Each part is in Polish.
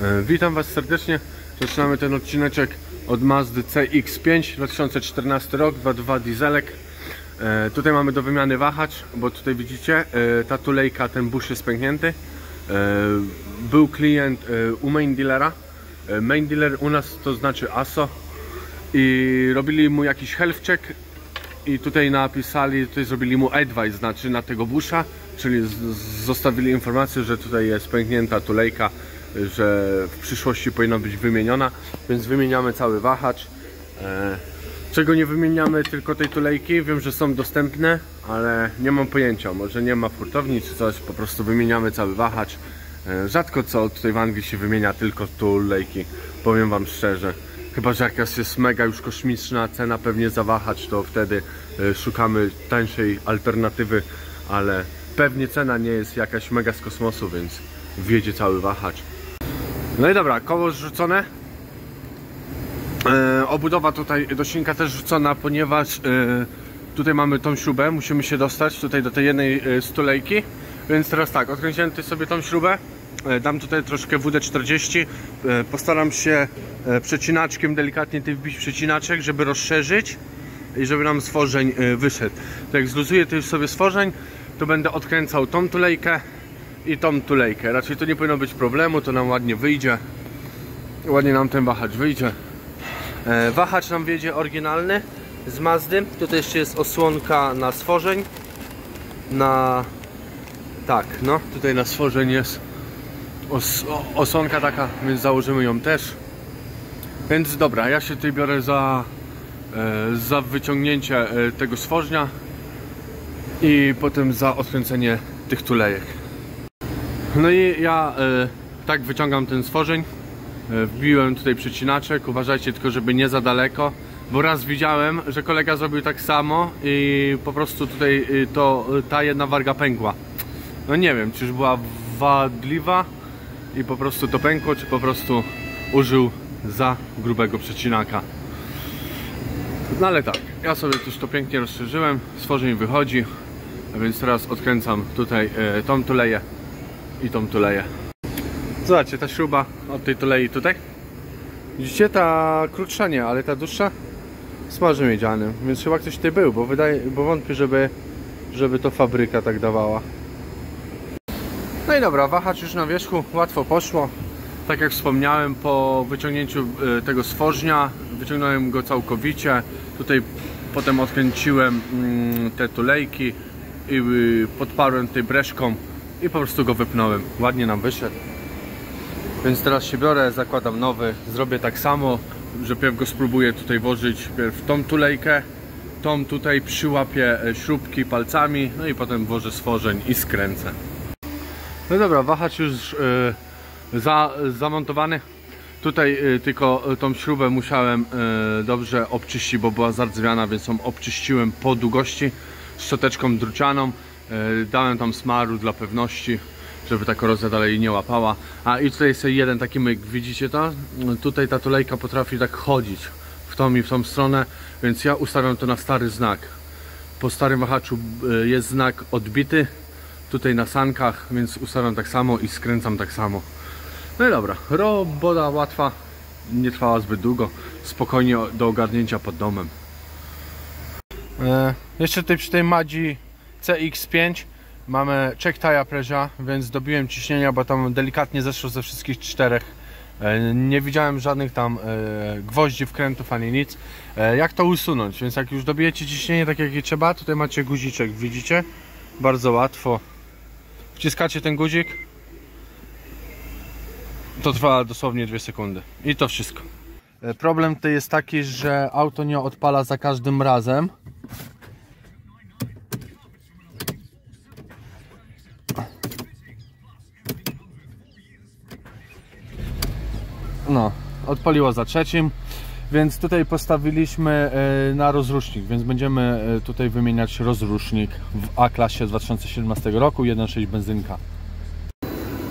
E, Witam Was serdecznie. Zaczynamy ten odcineczek od Mazdy CX-5 2014 rok, 2.2 dieselek. E, Tutaj mamy do wymiany wahacz, bo tutaj widzicie, e, ta tulejka, ten busz jest pęknięty. Był klient u main dealera. Main dealer u nas to znaczy ASO i robili mu jakiś health check i tutaj napisali, tutaj zrobili mu advice, znaczy na tego busza, czyli zostawili informację, że tutaj jest pęknięta tulejka, że w przyszłości powinna być wymieniona, więc wymieniamy cały wahacz. E, czego nie wymieniamy tylko tej tulejki, wiem, że są dostępne, ale nie mam pojęcia, może nie ma w hurtowni czy coś, po prostu wymieniamy cały wahacz. E, rzadko co tutaj w Anglii się wymienia tylko tulejki, powiem wam szczerze. Chyba, że jakaś jest mega już kosmiczna cena pewnie za wahacz, to wtedy e, szukamy tańszej alternatywy, ale pewnie cena nie jest jakaś mega z kosmosu, więc wjedzie cały wahacz. No i dobra, koło zrzucone. E, obudowa tutaj do silnika też rzucona, ponieważ e, tutaj mamy tą śrubę, musimy się dostać tutaj do tej jednej e, stulejki. Więc teraz tak, odkręciłem sobie tą śrubę, dam tutaj troszkę WD-40, e, postaram się przecinaczkiem delikatnie tutaj wbić przecinaczek, żeby rozszerzyć i żeby nam stworzeń wyszedł. To jak zluzuję sobie stworzeń, to będę odkręcał tą tulejkę i tą tulejkę. Raczej to nie powinno być problemu, to nam ładnie wyjdzie. Ładnie nam ten wahacz wyjdzie. E, Wahacz nam wiedzie oryginalny z Mazdy. Tutaj jeszcze jest osłonka na stworzeń. Na... Tak, no. Tutaj na stworzeń jest os osłonka taka, więc założymy ją też. Więc dobra, ja się tutaj biorę za, e, za wyciągnięcie e, tego stworznia i potem za odkręcenie tych tulejek. No i ja e, tak wyciągam ten stworzeń. E, Wbiłem tutaj przecinaczek, uważajcie tylko, żeby nie za daleko, bo raz widziałem, że kolega zrobił tak samo i po prostu tutaj y, to y, ta jedna warga pękła. No nie wiem, czyż była wadliwa i po prostu to pękło, czy po prostu użył za grubego przecinaka. No ale tak, ja sobie już to pięknie rozszerzyłem, stworzeń wychodzi, więc teraz odkręcam tutaj e, tą tuleję i tą tuleję. Zobaczcie, ta śruba od tej tulei tutaj. Widzicie, ta krótsza nie, ale ta dłuższa smaży miedzianym, więc chyba ktoś tutaj był, bo wydaje, bo wątpię, żeby, żeby to fabryka tak dawała. No i dobra, wahacz już na wierzchu, łatwo poszło. Tak jak wspomniałem, po wyciągnięciu e, tego stworznia, wyciągnąłem go całkowicie. Tutaj potem odkręciłem mm, te tulejki i y, podparłem tutaj breszką i po prostu go wypnąłem. Ładnie nam wyszedł. Więc teraz się biorę, zakładam nowy, zrobię tak samo, że pierw go spróbuję tutaj włożyć pierw tą tulejkę, tą tutaj przyłapię e, śrubki palcami, no i potem włożę stworzeń i skręcę. No dobra, wahacz już e, za, zamontowany. Tutaj e, tylko tą śrubę musiałem e, dobrze obczyścić, bo była zardzewiana, więc ją obczyściłem po długości szczoteczką drucianą. E, dałem tam smaru dla pewności, żeby ta korozja dalej nie łapała. A i tutaj jest jeden taki myk, widzicie to? Tutaj ta tulejka potrafi tak chodzić w tą i w tą stronę, więc ja ustawiam to na stary znak. Po starym wahaczu e, jest znak odbity, tutaj na sankach, więc ustawiam tak samo i skręcam tak samo. No i dobra, robota łatwa, nie trwała zbyt długo, spokojnie do ogarnięcia pod domem. E, jeszcze tutaj przy tej Madzi CX5 mamy check tire pressure, więc dobiłem ciśnienia, bo tam delikatnie zeszło ze wszystkich czterech. E, nie widziałem żadnych tam e, gwoździ, wkrętów ani nic. E, jak to usunąć? Więc jak już dobijecie ciśnienie tak jak je trzeba, tutaj macie guziczek, widzicie? Bardzo łatwo. Wciskacie ten guzik. To trwa dosłownie 2 sekundy. I to wszystko. Problem tutaj jest taki, że auto nie odpala za każdym razem. No, odpaliło za trzecim, więc tutaj postawiliśmy e, na rozrusznik, więc będziemy e, tutaj wymieniać rozrusznik w A-klasie 2017 roku, 1.6 benzynka.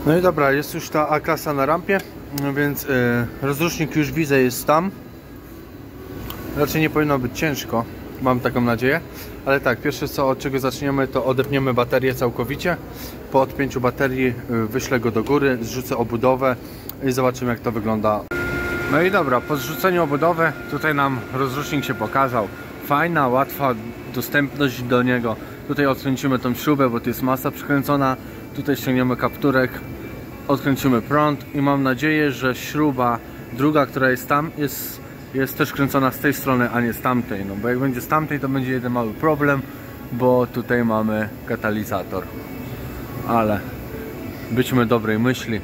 No i dobra, jest już ta A-klasa na rampie, więc e, rozrusznik już widzę jest tam. Raczej nie powinno być ciężko, mam taką nadzieję. Ale tak, pierwsze co od czego zaczniemy to odepniemy baterię całkowicie. Po odpięciu baterii wyślę go do góry, zrzucę obudowę i zobaczymy jak to wygląda. No i dobra, po zrzuceniu obudowy tutaj nam rozrusznik się pokazał. Fajna, łatwa dostępność do niego. Tutaj odkręcimy tą śrubę, bo tu jest masa przykręcona. Tutaj ściągniemy kapturek, odkręcimy prąd i mam nadzieję, że śruba druga, która jest tam, jest, jest też kręcona z tej strony, a nie z tamtej. No bo jak będzie z tamtej, to będzie jeden mały problem, bo tutaj mamy katalizator. Ale byćmy dobrej myśli.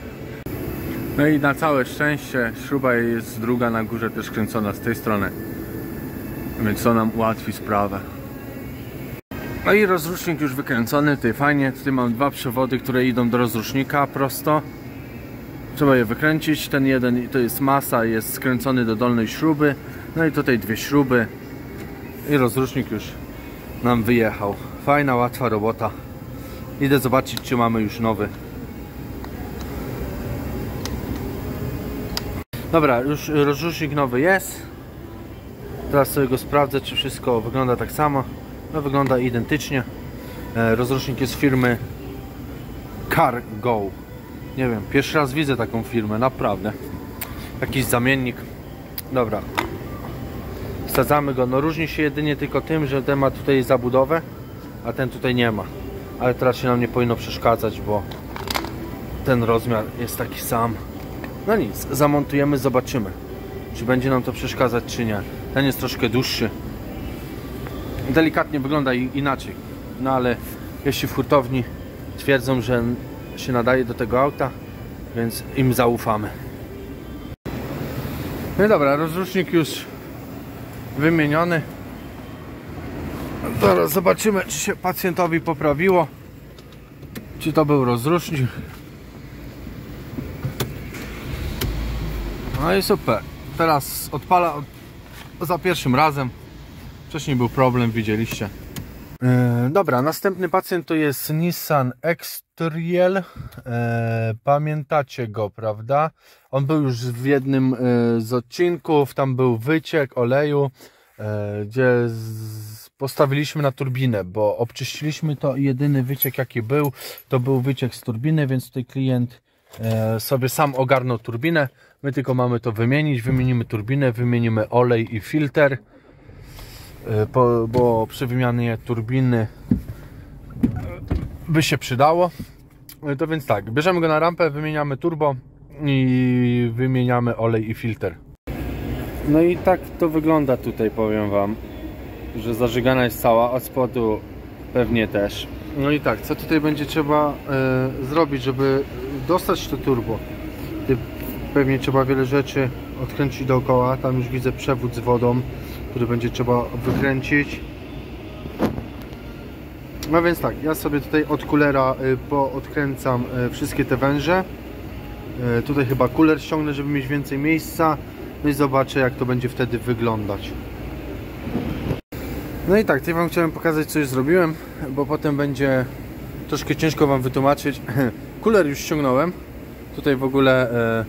No i na całe szczęście śruba jest druga na górze też kręcona z tej strony. Więc to nam ułatwi sprawę. No i rozrusznik już wykręcony, tutaj fajnie. Tutaj mam dwa przewody, które idą do rozrusznika prosto. Trzeba je wykręcić. Ten jeden to jest masa, jest skręcony do dolnej śruby. No i tutaj dwie śruby. I rozrusznik już nam wyjechał. Fajna, łatwa robota. Idę zobaczyć, czy mamy już nowy. Dobra, już rozrusznik nowy jest. Teraz sobie go sprawdzę, czy wszystko wygląda tak samo. No wygląda identycznie. E, Rozrusznik jest firmy Cargo. Nie wiem, pierwszy raz widzę taką firmę, naprawdę. Jakiś zamiennik. Dobra. Wsadzamy go. No różni się jedynie tylko tym, że ten ma tutaj zabudowę, a ten tutaj nie ma. Ale teraz się nam nie powinno przeszkadzać, bo ten rozmiar jest taki sam. No nic, zamontujemy, zobaczymy. Czy będzie nam to przeszkadzać, czy nie. Ten jest troszkę dłuższy. Delikatnie wygląda inaczej. No ale jeśli w hurtowni twierdzą, że się nadaje do tego auta, więc im zaufamy. No dobra, rozrusznik już wymieniony. Zaraz zobaczymy, czy się pacjentowi poprawiło. Czy to był rozrusznik. No i super. Teraz odpala od, za pierwszym razem. Wcześniej był problem, widzieliście. E, dobra, następny pacjent to jest Nissan X-Trail. E, pamiętacie go, prawda? On był już w jednym e, z odcinków. Tam był wyciek oleju, gdzie postawiliśmy na turbinę, bo obczyściliśmy to i jedyny wyciek jaki był, to był wyciek z turbiny, więc tutaj klient sobie sam ogarnął turbinę. My tylko mamy to wymienić. Wymienimy turbinę, wymienimy olej i filtr. E, bo przy wymianie turbiny e, by się przydało. E, To więc tak, bierzemy go na rampę, wymieniamy turbo i wymieniamy olej i filtr. No i tak to wygląda tutaj, powiem Wam, że zażygana jest cała, od spodu pewnie też. No i tak, co tutaj będzie trzeba e, zrobić, żeby dostać to turbo? Pewnie trzeba wiele rzeczy odkręcić dookoła, tam już widzę przewód z wodą, który będzie trzeba wykręcić. No więc tak, ja sobie tutaj od kulera y, poodkręcam y, wszystkie te węże. Y, Tutaj chyba kuler ściągnę, żeby mieć więcej miejsca. No i zobaczę jak to będzie wtedy wyglądać. No i tak, tutaj Wam chciałem pokazać co już zrobiłem, bo potem będzie troszkę ciężko Wam wytłumaczyć. Kuler już ściągnąłem. Tutaj w ogóle e,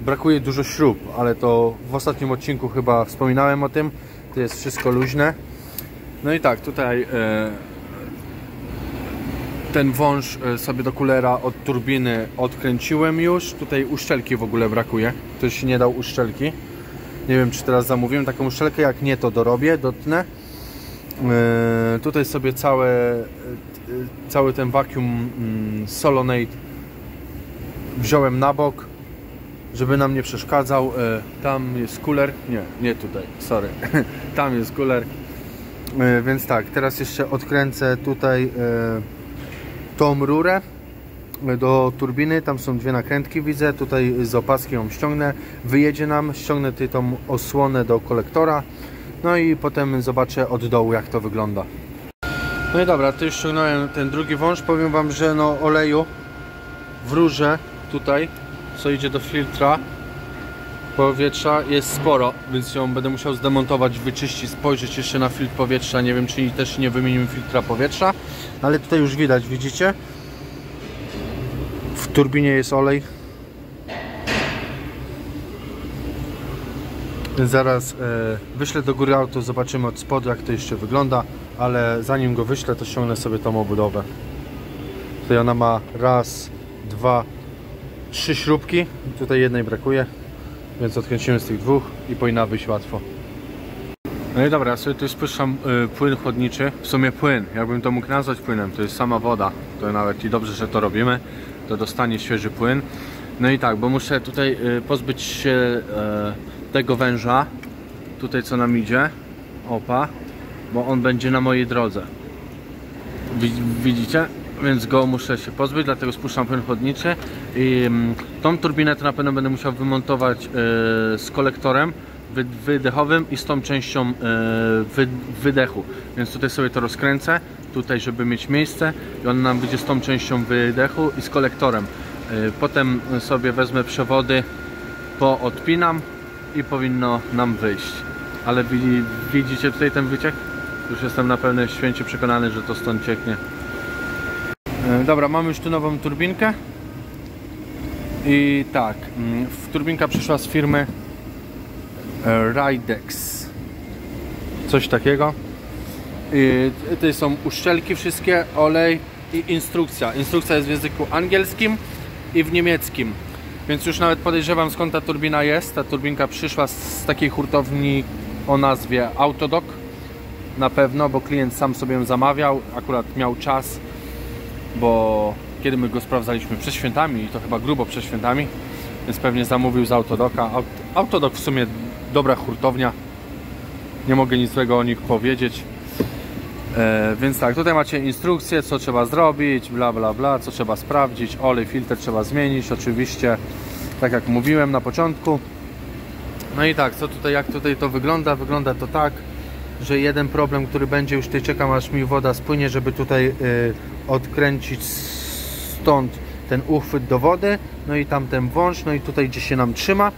brakuje dużo śrub, ale to w ostatnim odcinku chyba wspominałem o tym. To jest wszystko luźne. No i tak, tutaj e, ten wąż e, sobie do kulera od turbiny odkręciłem już. Tutaj uszczelki w ogóle brakuje. Ktoś nie dał uszczelki. Nie wiem, czy teraz zamówiłem taką uszczelkę. Jak nie, to dorobię, dotnę. E, tutaj sobie całe, e, cały ten vacuum mm, solonate wziąłem na bok, żeby nam nie przeszkadzał. E, Tam jest kuler. Nie, nie tutaj, sorry. Tam jest kuler. E, Więc tak, teraz jeszcze odkręcę tutaj e, tą rurę do turbiny. Tam są dwie nakrętki, widzę. Tutaj z opaski ją ściągnę. Wyjedzie nam, ściągnę tutaj tą osłonę do kolektora. No i potem zobaczę od dołu, jak to wygląda. No i dobra, tu już ściągnąłem ten drugi wąż. Powiem Wam, że no oleju w rurze tutaj, co idzie do filtra powietrza jest sporo, więc ją będę musiał zdemontować, wyczyścić, spojrzeć jeszcze na filtr powietrza. Nie wiem, czy też nie wymienimy filtra powietrza, ale tutaj już widać, widzicie? W turbinie jest olej. Zaraz e, wyślę do góry auto, zobaczymy od spodu jak to jeszcze wygląda, ale zanim go wyślę, to ściągnę sobie tą obudowę. Tutaj ona ma raz, dwa, trzy śrubki. Tutaj jednej brakuje, więc odkręcimy z tych dwóch i powinna wyjść łatwo. No i dobra, ja sobie tu spuszczam y, płyn chłodniczy, w sumie płyn, jakbym to mógł nazwać płynem, to jest sama woda, to nawet i dobrze, że to robimy, to dostanie świeży płyn. No i tak, bo muszę tutaj y, pozbyć się y, tego węża, tutaj co nam idzie, opa, bo on będzie na mojej drodze. Wi- Widzicie? Więc go muszę się pozbyć, dlatego spuszczam płyn chłodniczy i mm, tą turbinę to na pewno będę musiał wymontować y, z kolektorem wy- wydechowym i z tą częścią wy- wydechu. Więc tutaj sobie to rozkręcę, tutaj żeby mieć miejsce i on nam będzie z tą częścią wydechu i z kolektorem. Y, Potem sobie wezmę przewody, poodpinam i powinno nam wyjść. Ale widzi- widzicie tutaj ten wyciek? Już jestem na pewno święcie przekonany, że to stąd cieknie. E, Dobra, mamy już tu nową turbinkę. I tak, mm, turbinka przyszła z firmy e, Ridex. Coś takiego. I tutaj są uszczelki wszystkie, olej i instrukcja. Instrukcja jest w języku angielskim i w niemieckim. Więc już nawet podejrzewam skąd ta turbina jest. Ta turbinka przyszła z takiej hurtowni o nazwie Autodoc. Na pewno, bo klient sam sobie ją zamawiał, akurat miał czas, bo kiedy my go sprawdzaliśmy przed świętami, i to chyba grubo przed świętami, więc pewnie zamówił z Autodoka. Aut- Autodoc w sumie dobra hurtownia, nie mogę nic złego o nich powiedzieć. E, więc tak, tutaj macie instrukcję, co trzeba zrobić, bla bla bla, co trzeba sprawdzić, olej, filtr trzeba zmienić, oczywiście, tak jak mówiłem na początku. No i tak, co tutaj, jak tutaj to wygląda? Wygląda to tak, że jeden problem, który będzie, już tutaj czekam aż mi woda spłynie, żeby tutaj y, odkręcić stąd ten uchwyt do wody, no i tam ten wąż, no i tutaj gdzie się nam trzyma,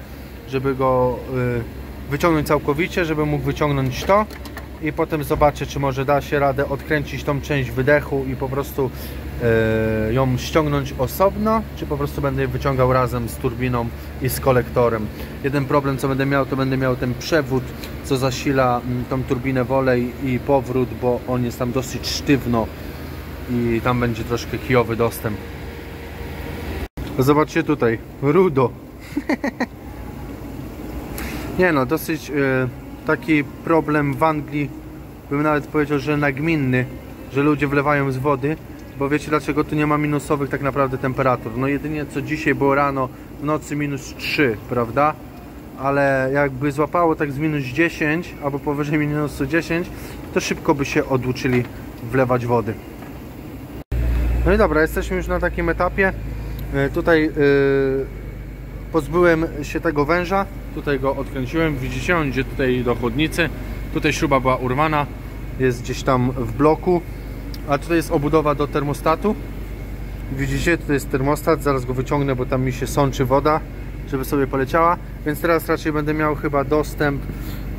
żeby go y, wyciągnąć całkowicie, żeby mógł wyciągnąć to i potem zobaczę, czy może da się radę odkręcić tą część wydechu i po prostu y, ją ściągnąć osobno, czy po prostu będę je wyciągał razem z turbiną i z kolektorem. Jeden problem, co będę miał, to będę miał ten przewód, co zasila mm, tą turbinę w olej i powrót, bo on jest tam dosyć sztywno i tam będzie troszkę kijowy dostęp. Zobaczcie tutaj, rudo. Nie no, dosyć e, taki problem w Anglii, bym nawet powiedział, że nagminny, że ludzie wlewają z wody, bo wiecie dlaczego tu nie ma minusowych tak naprawdę temperatur. No jedynie co dzisiaj było rano, w nocy minus 3, prawda? Ale jakby złapało tak z minus 10 albo powyżej minus 10, to szybko by się oduczyli wlewać wody. No i dobra, jesteśmy już na takim etapie. E, Tutaj yy, pozbyłem się tego węża, tutaj go odkręciłem, widzicie, on idzie tutaj do chłodnicy. Tutaj śruba była urwana, jest gdzieś tam w bloku, a tutaj jest obudowa do termostatu. Widzicie, tutaj jest termostat, zaraz go wyciągnę, bo tam mi się sączy woda, żeby sobie poleciała, więc teraz raczej będę miał chyba dostęp,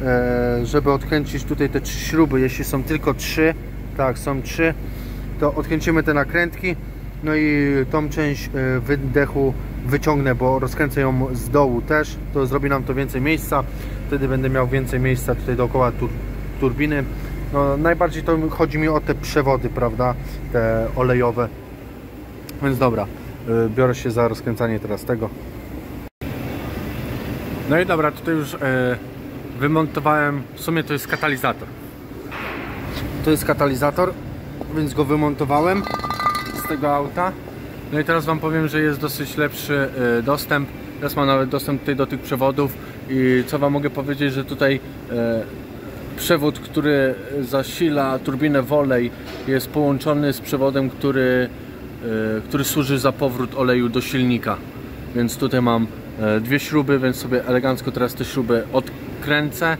e, żeby odkręcić tutaj te trzy śruby, jeśli są tylko trzy, tak, są trzy, to odkręcimy te nakrętki, no i tą część e, wydechu wyciągnę, bo rozkręcę ją z dołu też, to zrobi nam to więcej miejsca, wtedy będę miał więcej miejsca tutaj dookoła tur turbiny. No, najbardziej to chodzi mi o te przewody, prawda, te olejowe. Więc dobra, y, biorę się za rozkręcanie teraz tego. No i dobra, tutaj już y, wymontowałem, w sumie to jest katalizator. To jest katalizator, więc go wymontowałem z tego auta. No i teraz Wam powiem, że jest dosyć lepszy y, dostęp. Teraz mam nawet dostęp tutaj do tych przewodów i co Wam mogę powiedzieć, że tutaj y, przewód, który zasila turbinę w olej jest połączony z przewodem, który, który służy za powrót oleju do silnika. Więc tutaj mam e, dwie śruby, więc sobie elegancko teraz te śruby odkręcę.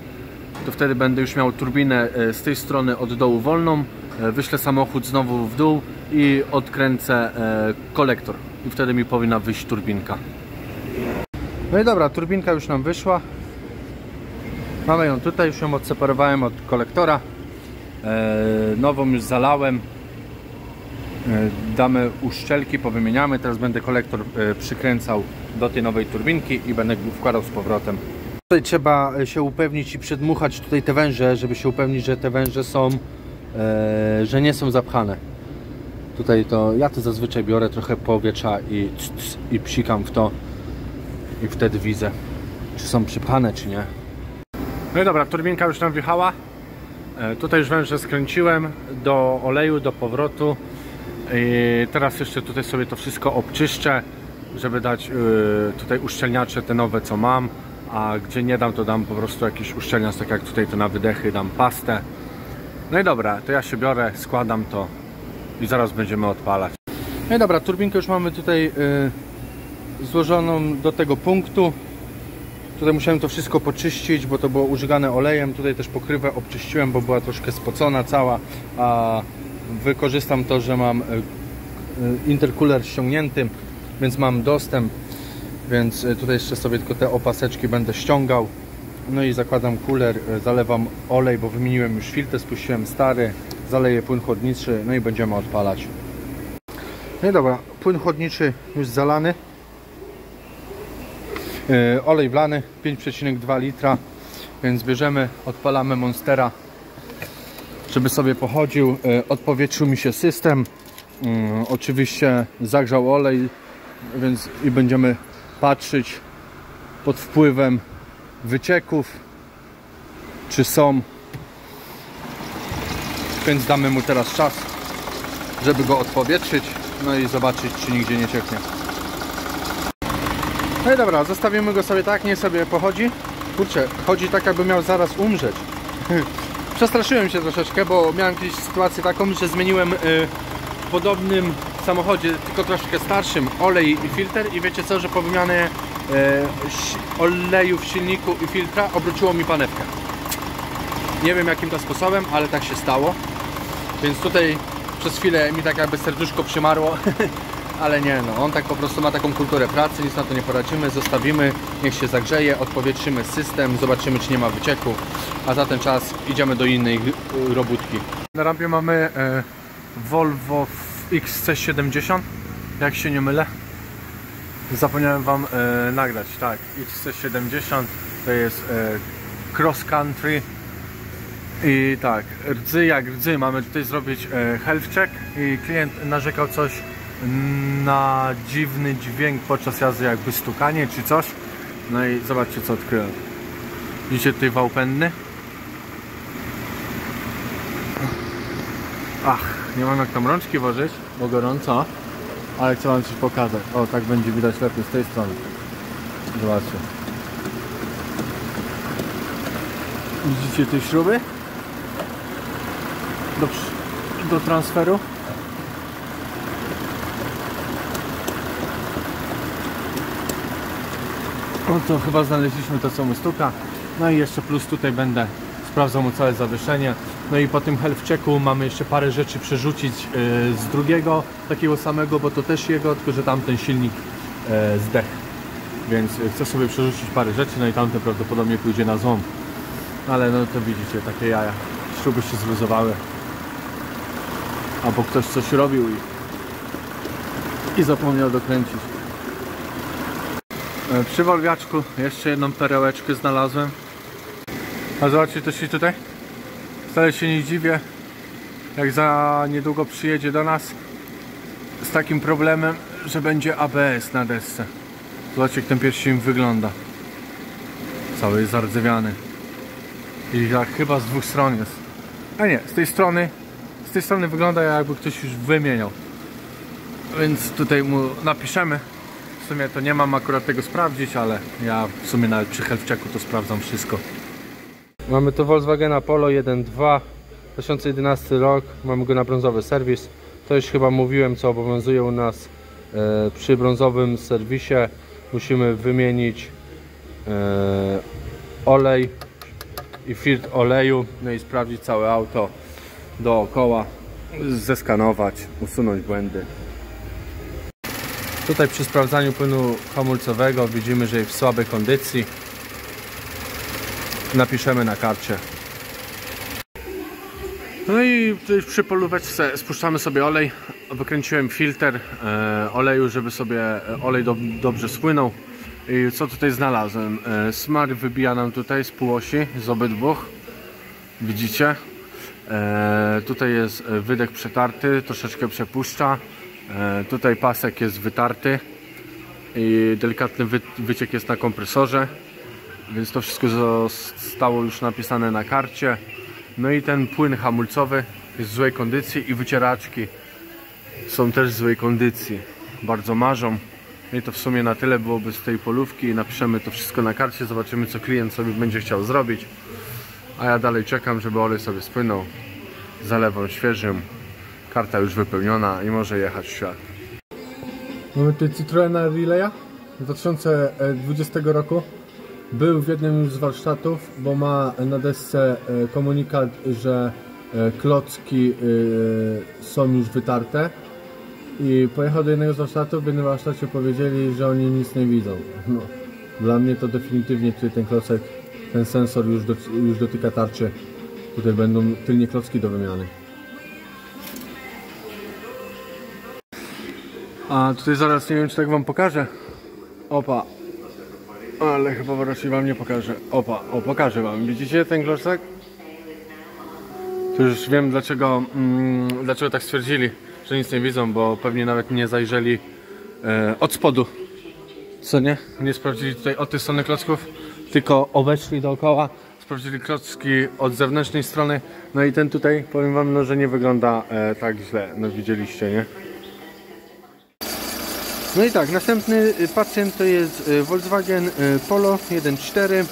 To wtedy będę już miał turbinę e, z tej strony od dołu wolną. E, Wyślę samochód znowu w dół i odkręcę e, kolektor. I wtedy mi powinna wyjść turbinka. No i dobra, turbinka już nam wyszła. Mamy ją tutaj, już ją odseparowałem od kolektora. E, nową już zalałem. E, Damy uszczelki, powymieniamy. Teraz będę kolektor e, przykręcał do tej nowej turbinki i będę wkładał z powrotem. Tutaj trzeba się upewnić i przedmuchać tutaj te węże, żeby się upewnić, że te węże są, e, że nie są zapchane. Tutaj to ja to zazwyczaj biorę trochę powietrza i, i psikam w to i wtedy widzę, czy są przypchane, czy nie. No i dobra, turbinka już nam wjechała. E, Tutaj już węże skręciłem do oleju, do powrotu. I teraz jeszcze tutaj sobie to wszystko obczyszczę, żeby dać y, tutaj uszczelniacze te nowe co mam, a gdzie nie dam to dam po prostu jakiś uszczelniacz, tak jak tutaj to na wydechy dam pastę. No i dobra, to ja się biorę, składam to i zaraz będziemy odpalać. No i dobra, turbinkę już mamy tutaj y, złożoną do tego punktu. Tutaj musiałem to wszystko poczyścić, bo to było użygane olejem. Tutaj też pokrywę obczyściłem, bo była troszkę spocona cała. A wykorzystam to, że mam y, y, intercooler ściągnięty, więc mam dostęp. Więc y, tutaj jeszcze sobie tylko te opaseczki będę ściągał. No i zakładam y, zalewam olej, bo wymieniłem już filtr, spuściłem stary, zaleję płyn chłodniczy, no i będziemy odpalać. No i dobra, płyn chłodniczy już zalany. Olej wlany 5,2 litra więc bierzemy, odpalamy Monstera żeby sobie pochodził yy, odpowietrzył mi się system yy, oczywiście zagrzał olej więc i będziemy patrzeć pod wpływem wycieków czy są więc damy mu teraz czas żeby go odpowietrzyć no i zobaczyć czy nigdzie nie cieknie no i dobra, zostawimy go sobie tak, nie sobie pochodzi. Kurczę, chodzi tak jakby miał zaraz umrzeć. Przestraszyłem się troszeczkę, bo miałem kiedyś sytuację taką, że zmieniłem y, w podobnym samochodzie, tylko troszkę starszym, olej i filtr i wiecie co, że po wymianie y, oleju w silniku i filtra obróciło mi panewkę. Nie wiem jakim to sposobem, ale tak się stało. Więc tutaj przez chwilę mi tak jakby serduszko przymarło. Ale nie, no on tak po prostu ma taką kulturę pracy, nic na to nie poradzimy, zostawimy, niech się zagrzeje, odpowietrzymy system, zobaczymy czy nie ma wycieku, a za ten czas idziemy do innej robótki. Na rampie mamy e, Volvo XC70, jak się nie mylę. Zapomniałem Wam e, nagrać, tak, XC70 to jest e, cross country i tak, rdzy jak rdzy, mamy tutaj zrobić e, health check i klient narzekał coś na dziwny dźwięk podczas jazdy, jakby stukanie czy coś. No i zobaczcie co odkryłem. Widzicie tutaj wał pędny? Ach, nie mam jak tam rączki włożyć, bo gorąco, ale chcę wam coś pokazać. O, tak będzie widać lepiej z tej strony. Zobaczcie. Widzicie te śruby? Do, do transferu. No to chyba znaleźliśmy to co mu stuka. No i jeszcze plus tutaj będę sprawdzał mu całe zawieszenie. No i po tym health checku mamy jeszcze parę rzeczy przerzucić yy, z drugiego takiego samego, bo to też jego, tylko że tamten silnik yy, zdech. Więc yy, chcę sobie przerzucić parę rzeczy, no i tamten prawdopodobnie pójdzie na złom. Ale no to widzicie, takie jaja. Śruby się zluzowały. Albo ktoś coś robił i, i zapomniał dokręcić. E, Przy wolwiaczku jeszcze jedną perełeczkę znalazłem. A zobaczcie to się tutaj. Wcale się nie dziwię, jak za niedługo przyjedzie do nas z takim problemem, że będzie ABS na desce. Zobaczcie jak ten pierścień wygląda. Cały jest zardzewiany. I jak chyba z dwóch stron jest. A nie, z tej strony z tej strony wygląda jakby ktoś już wymieniał. Więc tutaj mu napiszemy. W sumie to nie mam akurat tego sprawdzić, ale ja w sumie nawet przy health checku to sprawdzam wszystko. Mamy tu Volkswagena Polo 1.2 2011 rok, mamy go na brązowy serwis. To już chyba mówiłem co obowiązuje u nas e, przy brązowym serwisie. Musimy wymienić e, olej i filtr oleju, no i sprawdzić całe auto dookoła, zeskanować, usunąć błędy. Tutaj przy sprawdzaniu płynu hamulcowego widzimy, że jest w słabej kondycji. Napiszemy na karcie. No i przy polóweczce spuszczamy sobie olej. Wykręciłem filtr e, oleju, żeby sobie e, olej do, dobrze spłynął. I co tutaj znalazłem? E, smar wybija nam tutaj z półosi, z obydwu. Widzicie? Tutaj jest wydech przetarty, troszeczkę przepuszcza. E, tutaj pasek jest wytarty i delikatny wy, wyciek jest na kompresorze. Więc to wszystko zostało już napisane na karcie. No i ten płyn hamulcowy jest w złej kondycji i wycieraczki są też w złej kondycji. Bardzo marzą. No i to w sumie na tyle byłoby z tej polówki. Napiszemy to wszystko na karcie, zobaczymy co klient sobie będzie chciał zrobić. A ja dalej czekam, żeby olej sobie spłynął. Zalewam świeżym. Karta już wypełniona i może jechać w świat. Mamy tutaj Citroena Relaya 2020 roku. Był w jednym z warsztatów, bo ma na desce e, komunikat, że e, klocki e, są już wytarte. I pojechał do jednego z warsztatów, w jednym warsztacie powiedzieli, że oni nic nie widzą. No, dla mnie to definitywnie tutaj ten klocek, ten sensor już, do, już dotyka tarczy. Tutaj będą tylnie klocki do wymiany. A tutaj zaraz nie wiem czy tak wam pokażę. Opa. Ale chyba raczej wam nie pokażę. Opa, o pokażę wam. Widzicie ten klocek? To już wiem dlaczego, mm, dlaczego tak stwierdzili, że nic nie widzą, bo pewnie nawet nie zajrzeli e, od spodu. Co nie? Nie sprawdzili tutaj od tej strony klocków, tylko obeszli dookoła, sprawdzili klocki od zewnętrznej strony. No i ten tutaj, powiem wam, no, że nie wygląda e, tak źle. No widzieliście, nie? No i tak, następny y, pacjent to jest y, Volkswagen y, Polo 1.4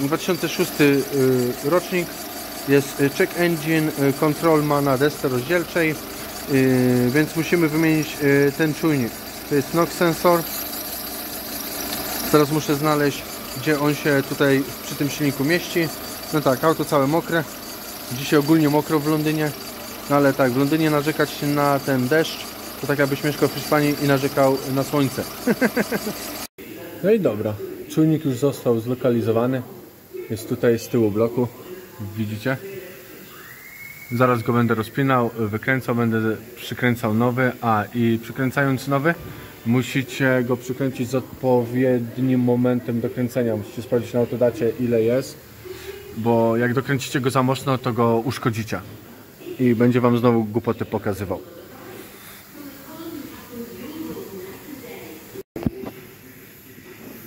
2006 rocznik. Jest check engine control ma na desce rozdzielczej więc musimy wymienić ten czujnik. To jest NOx sensor. Teraz muszę znaleźć gdzie on się tutaj przy tym silniku mieści. No tak, auto całe mokre. Dzisiaj ogólnie mokro w Londynie no ale tak, w Londynie narzekać na ten deszcz to tak jakbyś mieszkał w Hiszpanii i narzekał na słońce. no i dobra, czujnik już został zlokalizowany. Jest tutaj z tyłu bloku, widzicie? Zaraz go będę rozpinał, wykręcał, będę przykręcał nowy, a i przykręcając nowy musicie go przykręcić z odpowiednim momentem dokręcenia. Musicie sprawdzić na autodacie ile jest, bo jak dokręcicie go za mocno to go uszkodzicie i będzie wam znowu głupoty pokazywał.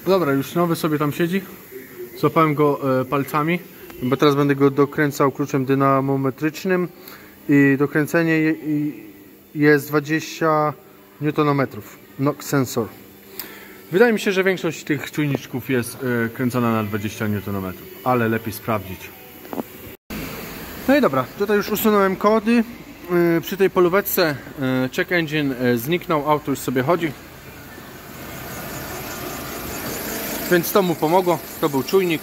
Dobra, już nowy sobie tam siedzi. Złapałem go e, palcami, bo teraz będę go dokręcał kluczem dynamometrycznym i dokręcenie je, jest 20 Nm NOx sensor. Wydaje mi się, że większość tych czujniczków jest e, kręcona na 20 Nm, ale lepiej sprawdzić. No i dobra, tutaj już usunąłem kody. E, przy tej polóweczce check engine zniknął, auto już sobie chodzi. Więc to mu pomogło, to był czujnik.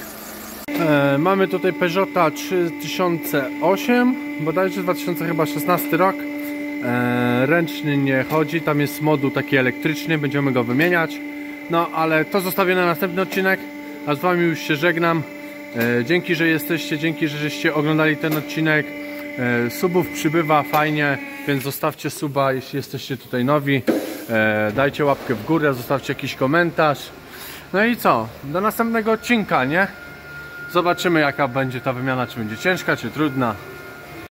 E, mamy tutaj Peugeota 3008, bodajże 2016 rok. E, ręczny nie chodzi, tam jest moduł taki elektryczny, będziemy go wymieniać. No ale to zostawię na następny odcinek, a z Wami już się żegnam. E, dzięki, że jesteście, dzięki, że żeście oglądali ten odcinek. E, subów przybywa fajnie, więc zostawcie suba, jeśli jesteście tutaj nowi. E, dajcie łapkę w górę, zostawcie jakiś komentarz. No i co? Do następnego odcinka, nie? Zobaczymy jaka będzie ta wymiana, czy będzie ciężka, czy trudna.